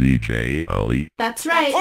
DJ Ali. That's right.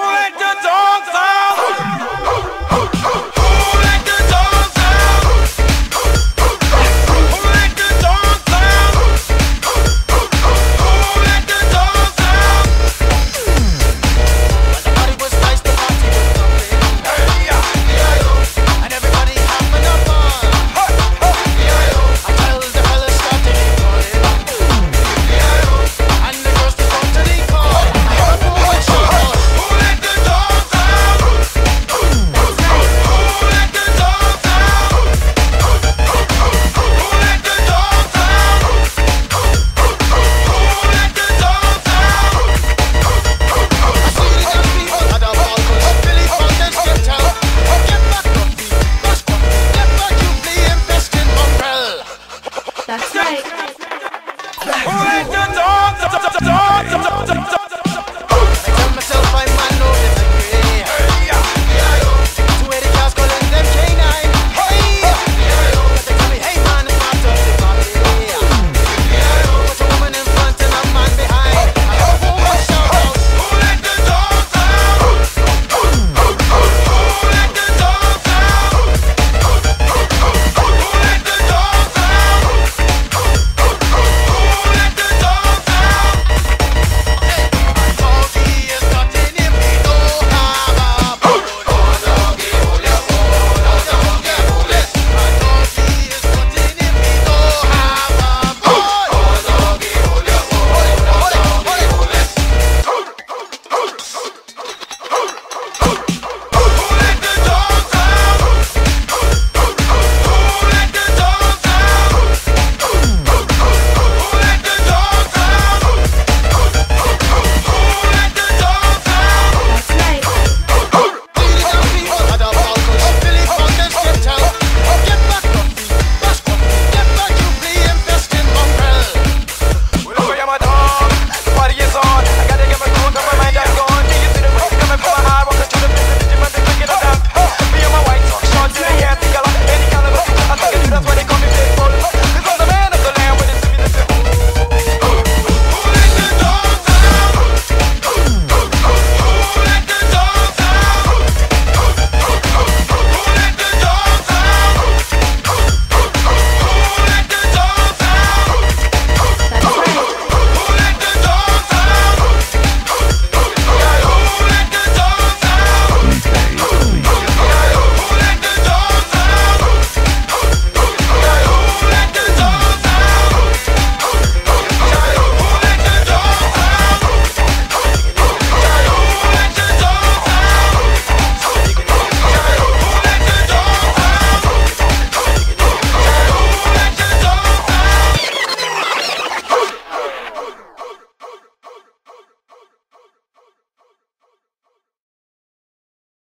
Back.